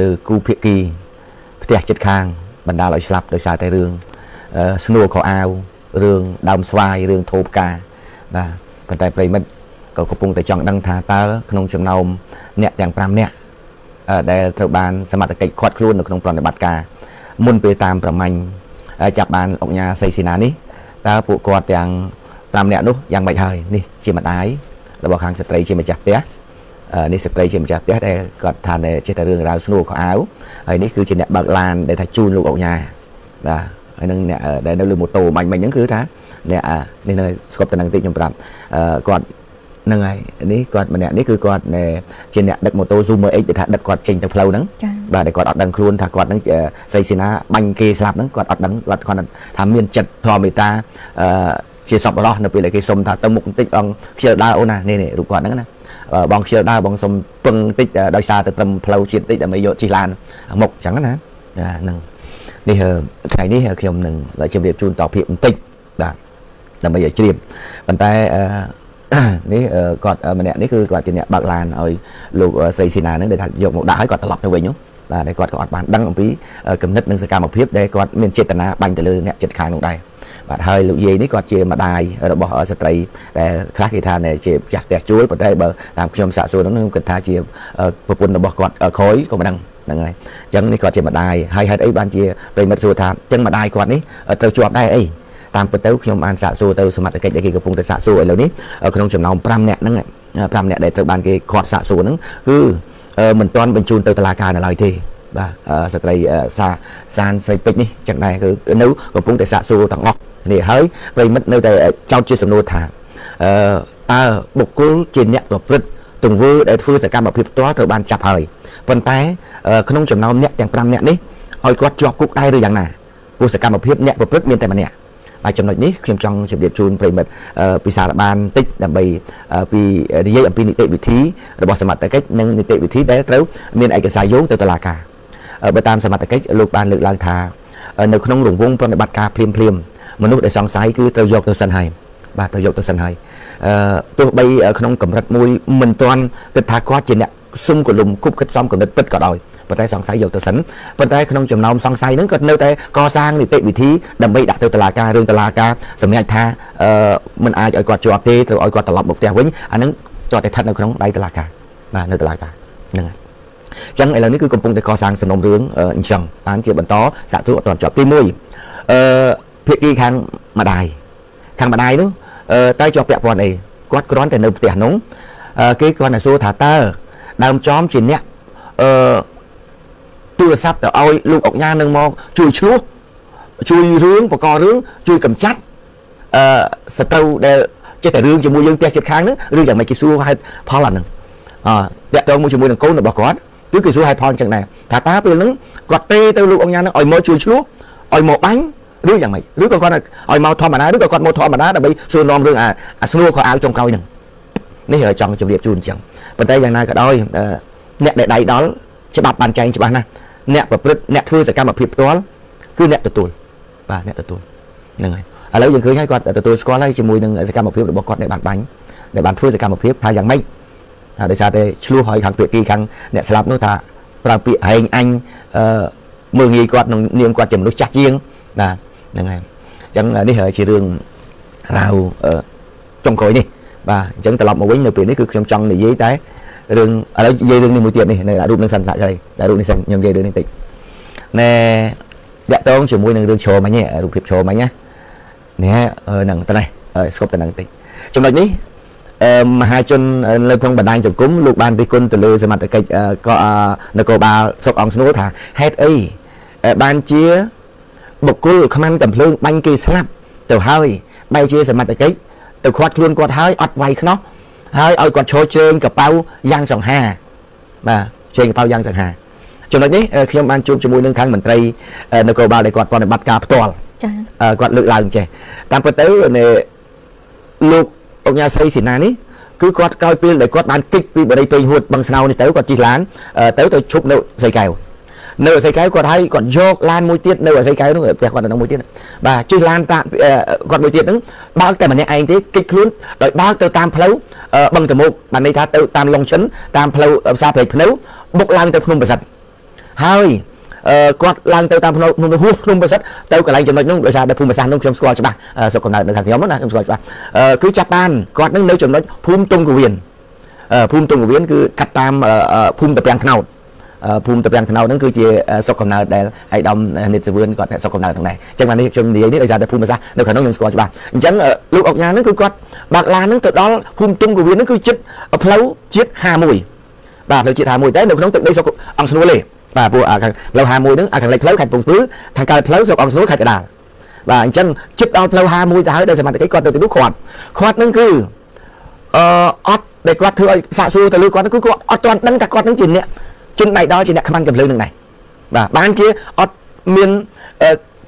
លើគូភាគីផ្ទះចិត្តខាងបណ្ដាលឲ្យស្លាប់ដោយសារតែរឿងស្នួរខោអាវរឿងដើមស្វាយរឿងធូបការបាទប៉ុន្តែប្រិមិត្តក៏កំពុងតែចង់ដឹងថាតើក្នុងចំណោមអ្នកទាំង5នាក់ដែលត្រូវបានសមត្ថកិច្ចឃាត់ខ្លួននៅក្នុងប្រតិបត្តិការមុនពេលតាមប្រមាញ់ចាប់បានអង្គញាសីស៊ីណានេះតើពួកគាត់ទាំង5នាក់នោះយ៉ាងម៉េចហើយនេះជាម្ដាយរបស់ខាងស្ត្រីជាម្ចាស់ផ្ទះ នេះស្ត្រីជាម្ចាស់ផ្ទះដែលគាត់ថាចេះតែរឿងរ៉ាវស្នួរខោអាវហើយនេះគឺជាអ្នកបើកឡានដែលថាជូនលោកអង្គញាបាទហើយនឹងអ្នកដែលនៅលើម៉ូតូបាញ់មិញហ្នឹងគឺថាអ្នកនេះនៅស្គប់តំណែងតិចខ្ញុំប្រាប់គាត់ហ្នឹងហើយនេះគាត់ម្នាក់នេះគឺគាត់ជាអ្នកដឹកម៉ូតូ Zoomer X ដែលថាដឹកគាត់ចេញទៅផ្លូវហ្នឹងបាទដែលគាត់អត់ដឹងខ្លួនថាគាត់ហ្នឹងសៃស៊ីណាបាញ់គេស្លាប់ហ្នឹងគាត់អត់ដឹងគាត់គាត់ថាមានចិត្តធម៌មេត្តាអឺជាសពរោះនៅពេលដែលគេសុំថាទៅមុខបន្តិចអង្គខ្ជិលដើរអូនណានេះនេះរូបគាត់ហ្នឹងណា បងខ្ជិលដើរបងសុំពឹងបន្តិចដោយសារទៅត្រឹមផ្លូវជាតិបន្តិចដើម្បីយកជិះឡានមុខអញ្ចឹងណាហ្នឹងនេះថ្ងៃនេះខ្ញុំនឹងជម្រាបជូនតភាពបន្តិចបាទដើម្បីឲ្យជ្រាបប៉ុន្តែនេះគាត់ម្នាក់នេះគឺគាត់ជាអ្នកបើកឡានឲ្យលោកសីស៊ីណាហ្នឹងដែលថាយកមកដាក់ឲ្យគាត់ត្រឡប់ទៅវិញនោះបាទដែលគាត់ក៏អត់បានដឹងអំពីគំនិតនិងសកម្មភាពដែលគាត់មានចេតនាបាញ់ទៅលើអ្នកចិត្តខាងនោះដែរ បាទហើយលោកយាយនេះគាត់ជាម្ដាយរបស់ស្ត្រីដែលខ្លះគេថាជាផ្ទះផ្ទះជួលប៉ុន្តែបើតាមខ្ញុំសាកសួរនោះខ្ញុំគិតថាជាប្រពន្ធរបស់គាត់ក្រោយក៏មិនដឹងហ្នឹងហើយអញ្ចឹងនេះគាត់ជាម្ដាយហើយហេតុអីបានជាប្រិមិត្តសួរថាអញ្ចឹងម្ដាយគាត់នេះត្រូវជាប់ដែរអីតាមពិតទៅខ្ញុំបានសាកសួរទៅសមត្ថកិច្ចដែលគេកំពុងតែសាកសួរឥឡូវនេះក្នុងចំណោម5នាក់ហ្នឹង5នាក់ដែលត្រូវបានគេខាត់សាកសួរហ្នឹងគឺមិនទាន់បញ្ជូនទៅតុលាការនៅឡើយទេបាទស្ត្រីសាសានស្រីពេជ្រនេះចឹងដែរគឺនៅកំពុងតែសាកសួរទាំងអស់ នេះហើយប្រិមិត្តនៅតែចោទជាសំណួរថាអឺតើបុគ្គលជាអ្នកប្រព្រឹត្តទង្វើដែលធ្វើសកម្មភាពផ្ទាល់ត្រូវបានចាប់ហើយប៉ុន្តែក្នុងចំណោមអ្នកទាំង5អ្នកនេះឲ្យគាត់ជាប់គុកដែរឬយ៉ាងណាព្រោះសកម្មភាពអ្នកប្រព្រឹត្តមានតែម្នាក់ហើយចំណុចនេះខ្ញុំចង់ជម្រាបជូនប្រិមិត្តពិសាបានតិចដើម្បីពីនិយាយអំពីនីតិវិធីរបស់សមត្ថកិច្ចនិងនីតិវិធីដែលត្រូវមានឯកសារយោងទៅតុលាការបើតាមសមត្ថកិច្ចលោកបានលើកឡើងថានៅក្នុងរង្វង់ប្រតិបត្តិការភ្លាមភ្លាម មនុស្សដែលសង្ស័យគឺត្រូវយកទៅសិនហើយបាទត្រូវយកទៅសិនហើយអឺទោះបីក្នុងកម្រិតមួយមិនទាន់គិតថាគាត់ជាអ្នកសុំកលុំគប់គិតសំកំណត់ពិតក៏ដោយប៉ុន្តែសង្ស័យយកទៅសិនប៉ុន្តែក្នុងចំណោមសង្ស័យហ្នឹងក៏នៅតែកសាងនីតិវិធីដើម្បីដាក់ទៅតុលាការរឿងតុលាការសម្រេចថាអឺមិនអាចឲ្យគាត់ជាប់ទេត្រូវឲ្យគាត់ត្រឡប់មកផ្ទះវិញអាហ្នឹងជាប់តែស្ថិតនៅក្នុងដៃតុលាការបាទនៅតុលាការហ្នឹងហើយចឹងឥឡូវនេះគឺកំពុងតែកសាងសំណុំរឿងអញ្ចឹងបានជាបន្តសាកទូអត់ទាន់ចប់ទី1អឺ ភាគីខាងម្ដាយខាងម្ដាយនោះតើជាប់ពាក់ព័ន្ធអីគាត់គ្រាន់តែនៅផ្ទះនោះគេគ្រាន់តែសួរថាតើដើមចំជាអ្នកអឺទូរស័ព្ទទៅឲ្យលោកអុកញ៉ានឹងមកជួយឆ្លោះជួយរឿងបកករឿងជួយកម្ចាត់អឺសត្រូវដែលចេះតែរឿងជាមួយយើងផ្ទះជិតខាងហ្នឹងឬយ៉ាងម៉េចគេសួរហេតុផលអាហ្នឹងអតាក់ទងមួយជាមួយនឹងកូនរបស់គាត់គឺគេសួរហេតុផលអញ្ចឹងដែរថាតើពេលហ្នឹងគាត់ទេទៅលោកអុកញ៉ានឹងឲ្យមកជួយឆ្លោះឲ្យមកបាញ់ ឬយ៉ាងម៉េចឬក៏គាត់ឲ្យមកធម្មតាឬក៏គាត់មកធម្មតាដើម្បីសួរនាំរឿងអាអាស្នួរខោអាវចុងក្រោយហ្នឹងនេះចង់ជម្រាបជូនអញ្ចឹងប៉ុន្តែយ៉ាងណាក៏ដោយអ្នកដែលដៃដល់ច្បាប់បានចែងច្បាស់ណាស់អ្នកប្រព្រឹត្តអ្នកធ្វើសកម្មភាពផ្ទាល់គឺអ្នកទទួលបាទអ្នកទទួលហ្នឹងហើយឥឡូវយើងឃើញហើយគាត់ទទួលស្គាល់ហើយជាមួយនឹងសកម្មភាពរបស់គាត់ដែលបានបាញ់ដែលបានធ្វើសកម្មភាពថាយ៉ាងម៉េចថាដោយសារតែឆ្លោះហើយខាងពាក្យពីខាងអ្នកស្លាប់នោះថាប្រើពាក្យហែងអញអឺមើងងាយគាត់នឹងនាមគាត់ជាមនុស្សចាស់ជាងបាទ ហ្នឹងហើយអញ្ចឹងនេះជារឿងរ៉ាវចុងក្រោយនេះបាទអញ្ចឹងត្រឡប់មកវិញនៅពេលនេះគឺខ្ញុំចង់និយាយតែរឿងឥឡូវនិយាយរឿងនេះមួយទៀតនេះនៅរូបនឹងសិនសាច់ហើយតែរូបនេះសិនខ្ញុំនិយាយរឿងនេះតិចណែតាក់តងជាមួយនឹងរឿងឈរមិញនេះរូបភាពឈរមិញណានេះហ្នឹងតនេះស្គប់តហ្នឹងតិចចំណុចនេះមហាជននៅក្នុងបណ្ដាញសង្គមលោកបានរិះគន់ទៅលើសមត្ថកិច្ចក៏នគរបាលសុកអង្គស្នួរថាហេតុអីបានជា បុគ្គលខ្មាន់កំភ្លើងបាញ់គេស្លាប់ទៅហើយបែរជាសមត្ថកិច្ចទៅខាត់ខ្លួនគាត់ហើយអត់វាយខ្នោះហើយឲ្យគាត់ឈរជើងកប៉ៅយ៉ាងសង្ហាបាទជើងកប៉ៅយ៉ាងសង្ហាចំណុចនេះខ្ញុំបានជួបជាមួយនឹងខាងមន្ត្រីនគរបាលដែលគាត់ប្រតិបត្តិការផ្ទាល់ចា៎គាត់លើកឡើងចេះតាមពិតទៅលោកអង្គការស្រីសេនានេះគឺគាត់ក្រោយពេលដែលគាត់បានគិចពីបរិយពេញហួតបឹងស្នោនេះទៅគាត់ជិះឡានទៅទៅឈប់នៅសៃកែវ នៅអាស័យកែវគាត់ឲ្យគាត់យកឡានមួយទៀតនៅអាស័យកែវនោះផ្ទះគាត់នៅមួយទៀតបាទជិះឡានតាគាត់មួយទៀតហ្នឹងបើកតែម្នាក់ឯងទេគិចខ្លួនដោយបើកទៅតាមផ្លូវបឹងតមុកបានន័យថាទៅតាមឡុងឈិនតាមផ្លូវផ្សារព្រែកភ្នៅបុកឡើងទៅភ្នំប្រសិទ្ធហើយអឺគាត់ឡើងទៅតាមភ្នំភ្នំហួសភ្នំប្រសិទ្ធទៅកន្លែងចំណុចនោះដោយសារតែភូមិសាស្ត្រនោះខ្ញុំស្គាល់ច្បាស់សុខកំណើតនៅខាងខ្ញុំណាខ្ញុំស្គាល់ច្បាស់គឺចាប់បានគាត់នឹងនៅចំណុចភូមិតុងកវៀនភូមិតុងកវៀនគឺកាត់តាមភូមិតាពាំងថ្នោត ភូមិតាពាំងថ្នោតហ្នឹងគឺជាសុខកំណើតដែលឯកឧត្តមនិតសវឿនគាត់សុខកំណើតទាំងដែរអញ្ចឹងបាននេះខ្ញុំនិយាយនេះដោយសារតែភូមិសាស្ត្រនៅខាងនោះខ្ញុំស្គាល់ច្បាស់អញ្ចឹងលោកអុកញ៉ាហ្នឹងគឺគាត់បើកឡានហ្នឹងទៅដល់ភូមិទុំកវៀនហ្នឹងគឺចិត្តផ្លូវជាតិ51បាទផ្លូវជាតិ51តែនៅក្នុងទឹកដីសុកអង្គស្នួលទេបាទពួកអាខាងផ្លូវ51ហ្នឹងអាខាងលិចផ្លូវខេត្តពងស្ពឺខាងកើតផ្លូវសុកអង្គស្នួលខេត្តកដាលបាទអញ្ចឹងចិត្តដល់ផ្លូវ51ទៅហើយដែលសមត្ថកិច្ចគាត់ទៅទីនោះគាត់គាត់ហ្នឹងគឺអឺអត់ដែលគាត់ធ្វើឲ្យសាកសួរទៅលើគាត់គឺគាត់អត់ទាន់ដឹងថាគាត់នឹងជាអ្នក ជនដៃដល់ជាអ្នកខ្មាំងកំភ្លើងនឹងដែរបាទបានជាអត់មាន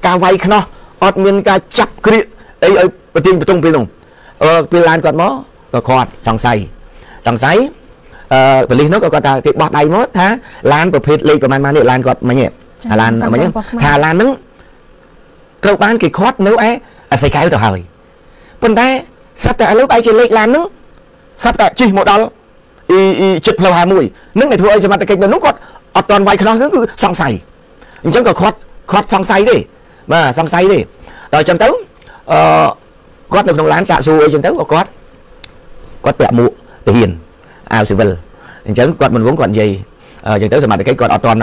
ការវាយខ្នោះអត់មានការចាប់គ្រាកអីឲ្យប្រទៀងបតុងពេលនោះអឺពេលឡានគាត់មកក៏គាត់សង្ស័យសង្ស័យអឺប៉ូលីសនោះក៏គាត់ថាគេបោះដៃមកថាឡានប្រភេទលេខប្រហែលម៉ាននេះឡានគាត់មិញអាឡានមិញថាឡានហ្នឹងត្រូវបានគេខាត់នៅឯអាស័យកែវទៅហើយប៉ុន្តែសត្វតែឥឡូវបែរជាលេខឡានហ្នឹងសត្វតែជិះមកដល់ អ៊ីអ៊ីចិត្តផ្លូវ51នឹងដែលធ្វើឲ្យសមត្ថកិច្ចនៅនោះគាត់អត់ទាន់វាយខ្នោះគឺសង្ស័យអញ្ចឹងក៏គាត់គាត់សង្ស័យទេបាទសង្ស័យទេដល់អញ្ចឹងទៅអឺគាត់នៅក្នុងឡានសាកសួរអីចឹងទៅគាត់គាត់ពាក់មួកទាហានអាវស៊ីវិលអញ្ចឹងគាត់មិនវងគាត់និយាយអញ្ចឹងទៅសមត្ថកិច្ចគាត់អត់ទាន់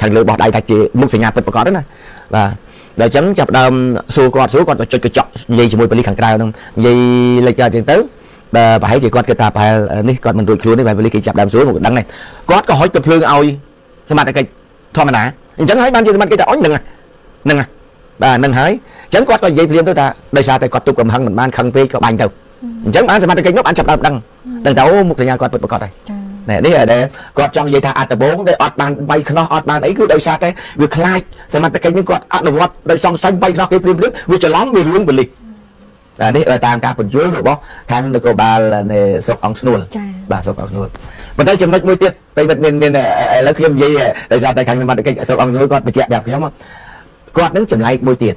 ខាងលើបោះដៃថាជាមុខសញ្ញាពិតប្រាកដទេណាបាទដល់អញ្ចឹងចាប់ដើមសួរគាត់សួរគាត់ក៏ចុចកញ្ចក់និយាយជាមួយប៉ូលីសខាងក្រៅហ្នឹងនិយាយលេចអញ្ចឹងទៅ បាទប្រហែលជាគាត់គិតថាប្រហែលនេះគាត់មិនរួចខ្លួនទេបែបប៉ូលីសគេចាប់ដើមសួរមកដឹងនេះគាត់ក៏ហុចទៅភ្លើងឲ្យសមត្ថកិច្ចធម្មតាអញ្ចឹងហើយបានជាសមត្ថកិច្ចថាអុញហ្នឹងហ្នឹងបាទហ្នឹងហើយអញ្ចឹងគាត់ក៏និយាយព្រាមទៅថាដោយសារតែគាត់ទុកកំហឹងមិនបានខឹងពេកក៏បាញ់ទៅអញ្ចឹងបានសមត្ថកិច្ចនោះបានចាប់ដើមដឹងដឹងថាអូមុខសញ្ញាគាត់ពិតប្រាកដហើយណែនេះដែលគាត់ចង់និយាយថាអត្តបងដែលអត់បានបៃខ្នោះអត់បានអីគឺដោយសារតែវាខ្លាចសមត្ថកិច្ចនេះគាត់អនុវត្តដោយសង្ស័យបៃខ្នោះគេព្រាមព្រាមវាច្រឡំវារឿងបលិស នេះតាមការបញ្យល់របស់ខាងនគរបាលនៃស្រុកអង្គស្នួលបាទស្រុកអង្គស្នួលប៉ុន្តែចំណុចមួយទៀតពេលមានមានឥឡូវខ្ញុំនិយាយដោយសារតែខាងសមត្ថកិច្ចស្រុកអង្គស្នួលគាត់បញ្ជាក់ប្រាប់ខ្ញុំគាត់នឹងចម្លែកមួយទៀត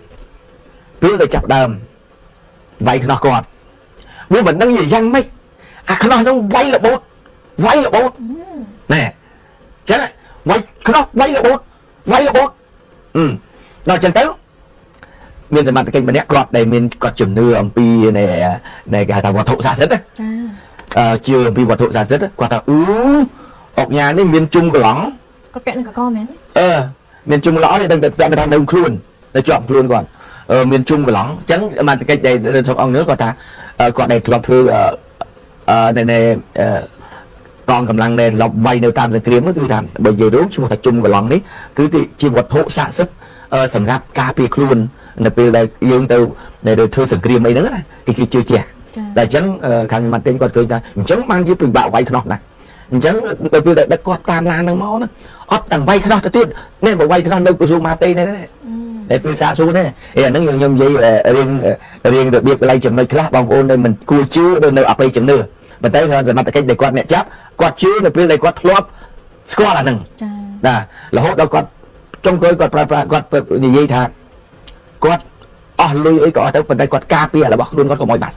ពេលទៅចាប់ដើមវាយខ្នោះគាត់វាមិនដឹងយ៉ាងម៉េចអាខ្នោះនោះវាយរបូតវាយរបូតណែចឹងវាយខ្នោះវាយរបូតវាយរបូតអឺដល់ចឹងទៅ មានសមត្ថកិច្ចម្នាក់គាត់ដែលមានគាត់ជំនឿអំពីនៃនៃគេហៅថាវត្ថុស័ក្តិសិទ្ធិចាអឺជឿអំពីវត្ថុស័ក្តិសិទ្ធិគាត់ថាអឺអុកញ៉ានេះមានជុំកន្លងគាត់ពាក់នឹងកកមែនអឺមានជុំល្អទេដឹងតែពាក់ថានៅខ្លួននៅជាប់ខ្លួនគាត់អឺមានជុំកន្លងអញ្ចឹងសមត្ថកិច្ចដែលស្រុកអង្គនេះគាត់ថាគាត់ដែលធ្លាប់ធ្វើអឺនៅកងកម្លាំងដែលលបវាយនៅតាមសង្គ្រាមគឺថាបើនិយាយរួមឈ្មោះថាជុំកន្លងនេះគឺជាវត្ថុស័ក្តិសិទ្ធិសម្រាប់ការពារខ្លួន នៅពេលដែលយើងទៅដែលធ្វើសង្គ្រាមអីហ្នឹងណាគេគេជឿជាក់តែអញ្ចឹងខាងម៉ាត់ទិញគាត់ឃើញថាអញ្ចឹងបានជាពិបាកវាយខ្នោះណាអញ្ចឹងទៅពេលដែលដឹកគាត់តាមឡានហ្នឹងមកណាអត់ទាំងវាយខ្នោះទៅទៀតនេះបើវាយខ្នោះនៅក្រសួងមហាផ្ទៃនេះតែពេលសាកសួរនេះអីអាហ្នឹងខ្ញុំនិយាយរៀងរៀងរបៀបកន្លែងចំណុចខ្លះបងប្អូនដែលមិនគួរជឿនៅអបិយជំនឿប៉ុន្តែសមត្ថកិច្ចដែលគាត់អ្នកចាប់គាត់ជឿនៅពេលដែលគាត់ធ្លាប់ស្គាល់អាហ្នឹងចា៎បាទរហូតដល់គាត់ចុងក្រោយគាត់ប្រើប្រាស់គាត់និយាយថា គាត់អស់លុយអីក៏អស់ទៅប៉ុន្តែគាត់ការពាររបស់ខ្លួនគាត់កុំឲ្យបាត់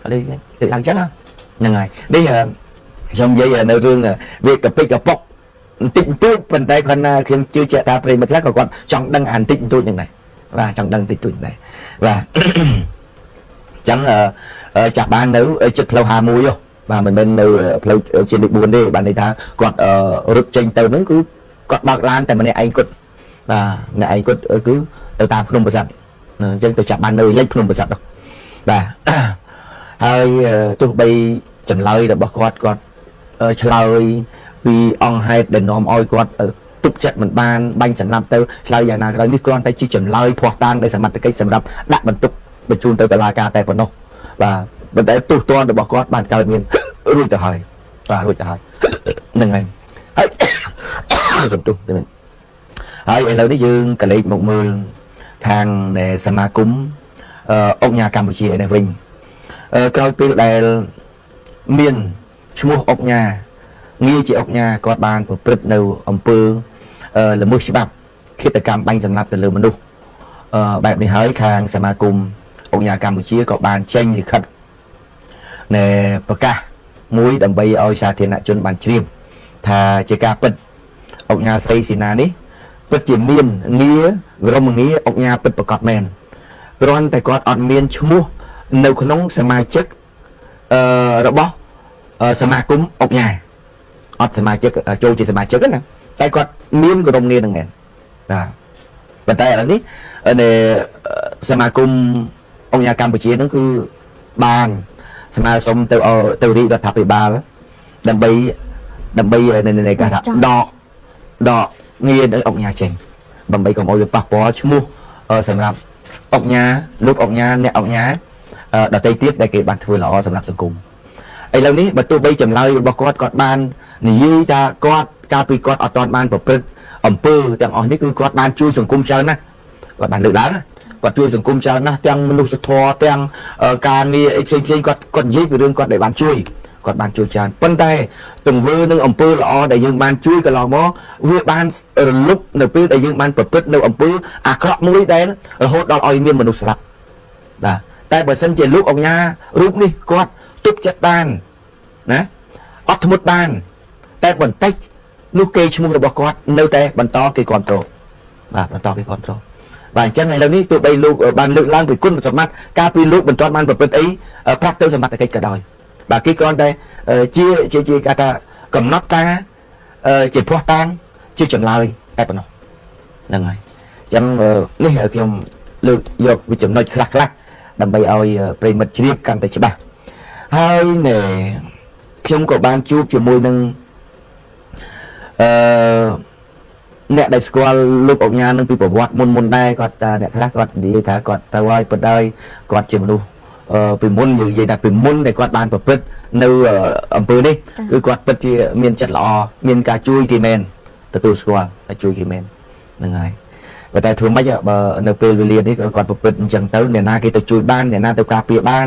គាត់លេងលេងឡើងចឹងហ្នឹងហើយនេះខ្ញុំនិយាយនៅរឿងវាកពិកកប៉ុកបន្តិចបន្តួចប៉ុន្តែគាត់ណាខ្ញុំជឿជាក់ថាប្រិមត្តខ្លះក៏គាត់ចង់ដឹងអាបន្តិចបន្តួចហ្នឹងដែរបាទចង់ដឹងបន្តិចបន្តួចដែរបាទចឹងចាស់បាននៅចិត្តផ្លូវ51បាទមិនមែននៅផ្លូវជាតិលេខ4ទេបានន័យថាគាត់រត់ចេញទៅហ្នឹងគឺគាត់បើកឡានតែម្នាក់ឯងគាត់បាទម្នាក់ឯងគាត់គឺ ទៅតាមភ្នំប្រសិទ្ធអញ្ចឹងទៅចាប់បាននៅលេខភ្នំប្រសិទ្ធបាទហើយទោះបីចម្លើយរបស់គាត់គាត់ឆ្លើយពីអង្គហេតុដែលនាំឲ្យគាត់ទុកចិត្តមិនបានបាញ់សម្លាប់ទៅឆ្លើយយ៉ាងណាក៏ដោយនេះគ្រាន់តែជាចម្លើយភ័ស្តុតាងដែលសមត្ថកិច្ចសម្រាប់ដាក់បន្ទុកបញ្ជូនទៅតុលាការតែប៉ុណ្ណោះបាទប៉ុន្តែទោសទណ្ឌរបស់គាត់បានកើតមានរួចទៅហើយបាទរួចទៅហើយហ្នឹងហើយហើយសំទុះតែមែនហើយឥឡូវនេះយើងកលេចមកមើល ខាងសមាគមអុកញ៉ាកម្ពុជានេះវិញក្រោយពេលដែលមានឈ្មោះអុកញ៉ាងារជាអុកញ៉ាគាត់បានប្រព្រឹត្តនៅអំពើល្មើសច្បាប់ឃាតកម្មបាញ់សម្លាប់ទៅលើមនុស្សបែបនេះហើយខាងសមាគមអុកញ៉ាកម្ពុជាក៏បានចេញលិខិតនៃប្រកាសមួយដើម្បីឲ្យសាធារណជនបានជ្រាបថាជាការពិតអង្គញាស្រីស៊ីណានេះពិតជាមានងារក្រុមងារអង្គញាពិតប្រកបមែនគ្រាន់តែគាត់អត់មានឈ្មោះនៅក្នុងសមាជិកអឺរបស់សមាគមអង្គញាអត់សមាជិកចូលជាសមាជិកណាតែគាត់មានក្រុមងារហ្នឹងមែនបាទប៉ុន្តែឥឡូវនេះនៅសមាគមអង្គញាកម្ពុជាហ្នឹងគឺបានស្នើសុំទៅទៅរាជរដ្ឋាភិបាលដើម្បីដើម្បីនៃការថាដកដកងារនៅអង្គញាចេញ ដើម្បីកុំឲ្យវាប៉ះពាល់ឈ្មោះសម្រាប់អង្គញាលោកអង្គញាអ្នកអង្គញាដតីទៀតដែលគេបានធ្វើល្អសម្រាប់សង្គមឥឡូវនេះបើទោះបីចម្លើយរបស់គាត់គាត់បាននិយាយថាគាត់កាលពីគាត់អត់ទាន់បានប្រព្រឹត្តអំពើទាំងអស់នេះគឺគាត់បានជួយសង្គមច្រើនណាស់គាត់បានលើកឡើងគាត់ជួយសង្គមច្រើនណាស់ទាំងមនុស្សធម៌ទាំងការងារអីផ្សេងផ្សេងគាត់គាត់និយាយពីរឿងគាត់ដែលបានជួយ គាត់បានជួយច្រើនប៉ុន្តែទង្វើនឹងអំពើល្អដែលយើងបានជួយកន្លងមកវាបានរលុបនៅពេលដែលយើងបានប្រព្រឹត្តនៅអំពើអាក្រក់មួយដែលរហូតដល់ឲ្យមានមនុស្សស្លាប់បាទតែបើសិនជាលោកអង្គញារូបនេះគាត់ទុកចិត្តបានណាអត់ធ្មត់បាន តែបន្តិចនោះគេឈ្មោះរបស់គាត់នៅតែបន្តគេគ្រប់គ្រងបាទបន្តគេគ្រប់គ្រងបាទអញ្ចឹងឥឡូវនេះទោះបីលោកបានលើកឡើងពីគុណសម្បត្តិការពីលោកមិនទាន់បានប្រព្រឹត្តអីប្រាក់ទៅសម្បត្តិកិច្ចក៏ដោយ បាទគេគ្រាន់តែជាជាជាគេថាកំណត់ការជាភ័ស្តុតាងជាចម្លើយតែប៉ុណ្ណោះហ្នឹងហើយអញ្ចឹងនេះខ្ញុំលើកយកវាចំណុចខ្លះខ្លះដើម្បីឲ្យប្រិមិត្តជ្រាបកាន់តែច្បាស់ហើយណែខ្ញុំក៏បានជួបជាមួយនឹងអឺអ្នកដែលស្គាល់លោកអុកញ៉ានឹងពីប្រវត្តិមុនមុនដែរគាត់អ្នកខ្លះគាត់និយាយថាគាត់ទៅឲ្យប៉ុន្តែគាត់ជាមនុស្ស ពីមុនយើងនិយាយថាពីមុនដែលគាត់បានប្រព្រឹត្តនៅអំពើនេះគឺគាត់ពិតជាមានចិត្តល្អមានការជួយគេមែនទទួលស្គាល់តែជួយគេមែនហ្នឹងហើយប៉ុន្តែធ្វើម៉េចបើនៅពេលវេលានេះគាត់ប្រព្រឹត្តអញ្ចឹងទៅអ្នកណាគេទៅជួយបានអ្នកណាទៅការពារបាន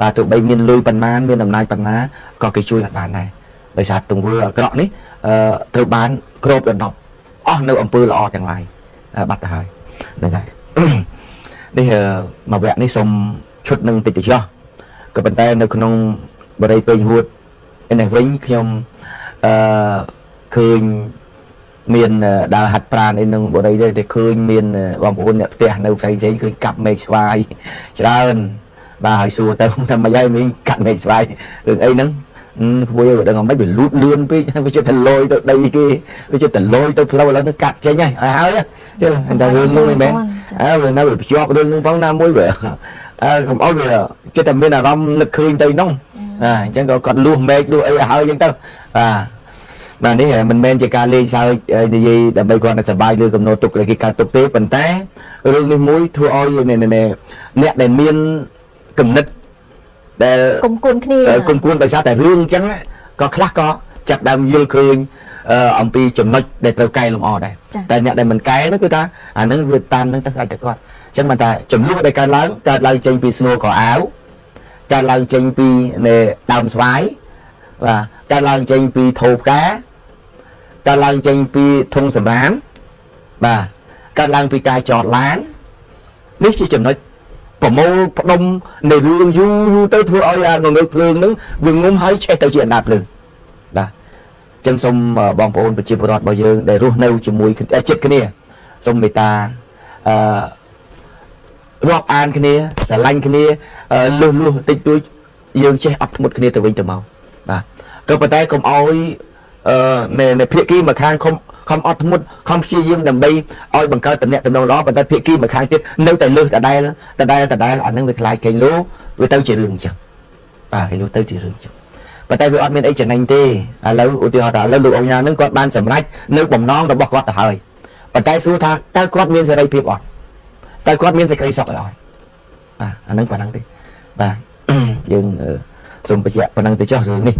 បាទទោះបីមានលុយប៉ុន្មានមានអំណាចប៉ុណ្ណាក៏គេជួយអត់បានដែរដោយសារទង្វើអាក្រក់នេះអឺត្រូវបានគ្របដណ្ដប់អស់នៅអំពើល្អទាំងឡាយបាត់ទៅហើយហ្នឹងហើយនេះមកវគ្គនេះសូម ឈុតនឹងតិចទៅចោះក៏ប៉ុន្តែនៅក្នុងបរិយាពេញហួតឯនេះវិញខ្ញុំអឺឃើញមានដើរហាត់ប្រាណអីនឹងបរិយាទេឃើញមានបងប្អូនអ្នកផ្ទះនៅផ្សេងផ្សេងឃើញកាប់មេឃស្វាយច្រើនបាទហើយសួរទៅថាមិនហើយមានកាត់មេឃស្វាយរឿងអីហ្នឹងក្មួយឲ្យដឹងមិនវាលូតលឿនពេកវាចិត្តទៅលយទៅដីគេវាចិត្តទៅលយទៅផ្លូវឥឡូវនឹងកាត់ចេញហើយហើយចឹងតែរឿងនោះមិនមែនអើវានៅវាភ្ជាប់រឿងនឹងផងណាមួយវា អើកុំអោយវាចិត្តតែមានអារម្មណ៍នឹកឃើញទៅនោះអាអញ្ចឹងក៏គាត់លួសមេឃលួសអីហើយអញ្ចឹងទៅបាទបាទនេះមិនមែនជាការលេងសើចនិយាយដើម្បីគាត់តែសប្បាយលើកំណត់ទុកគេកើតទុកទេប៉ុន្តែរឿងនេះមួយធ្វើឲ្យអ្នកដែលមានគំនិតដែលគុំគួនគ្នាគុំគួនដោយសារតែរឿងអញ្ចឹងក៏ខ្លះក៏ចាប់ដើមយល់ឃើញអំពីចំណុចដែលត្រូវកែលម្អដែរតែអ្នកដែលមិនកែនោះគឺថាអានឹងវាតាមនឹងតែស្អីតែគាត់អញ្ចឹងមិនថាចំនួនដែលកើតឡើងកើតឡើងចេញពីស្នូកអាវកើតឡើងចេញពីនៃដើមស្វាយបាទកើតឡើងចេញពីថោផ្កាកើតឡើងចេញពីធុងសម្រាមបាទកើតឡើងពីការចតឡាននេះជាចំណុចប្រមូលផ្ដុំនៃរឿងយូរយូរទៅធ្វើឲ្យអាងងើកភ្លើងហ្នឹងវាងុំហើយឆេះទៅជាអណ្ដាតភ្លើងបាទអញ្ចឹងសូមបងប្អូនប្រជាពលរដ្ឋរបស់យើងដែលរស់នៅជាមួយចិត្តគ្នាសូមមេត្តាអឺ រាប់អានគ្នាស្រឡាញ់គ្នាលុះលុះតិចតួចយើងចេះអត់ធ្មត់គ្នាទៅវិញទៅមកបាទក៏ប៉ុន្តែកុំអោយអឺនៅភាគីមួយខាងខំខំអត់ធ្មត់ខំព្យាយាមដើម្បីឲ្យបង្កើតតំណែងតំណងល្អប៉ុន្តែភាគីមួយខាងទៀតនៅតែលើសដដែលដដែលដដែលអានឹងវាខ្លាចកេងលូវាទៅជារឿងអញ្ចឹងបាទកេងលូទៅជារឿងអញ្ចឹងប៉ុន្តែវាអត់មានអីចំណេញទេឥឡូវឧទាហរណ៍ថាឥឡូវលោកអង្គញានឹងគាត់បានសម្រេចនៅបំណងរបស់គាត់ទៅហើយប៉ុន្តែសួរថាតើគាត់មានសេរីភាពអត់ តើគាត់មានសេចក្តីសុខអត់បាទអានឹងប៉ុណ្ណឹងទេបាទយើងសូមបញ្ជាក់ប៉ុណ្ណឹងទៅចុះរឿងនេះ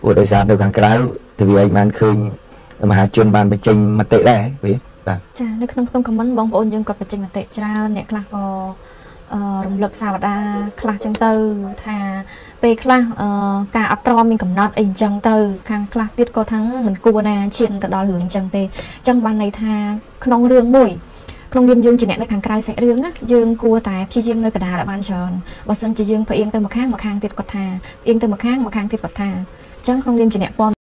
ព្រោះដោយសារនៅខាងក្រៅទវាឯងបានឃើញមហាជនបានបញ្ចេញមតិដែរវិញបាទចានៅក្នុងក្នុងខមមិនបងប្អូនយើងគាត់បញ្ចេញមតិច្រើនអ្នកខ្លះក៏អឺរំលឹកសាវតាខ្លះចឹងទៅថាពេលខ្លះអឺការអត់ទ្រាំមានកំណត់អីចឹងទៅខាងខ្លះទៀតក៏ថាមិនគួរណាឈានទៅដល់រឿងចឹងទេចឹងបានន័យថាក្នុងរឿងមួយ ក្នុងនាមយើងជាអ្នកនៅខាងក្រៅសាច់រឿងណាយើងគួរតែព្យាយាមនៅកណ្ដាលឲ្យបានច្រើនបើសិនជាយើងផ្អៀងទៅម្ខាងម្ខាងទៀតគាត់ថាផ្អៀងទៅម្ខាងម្ខាងទៀតគាត់ថាអញ្ចឹងក្នុងនាមជាអ្នកព័ន្ធ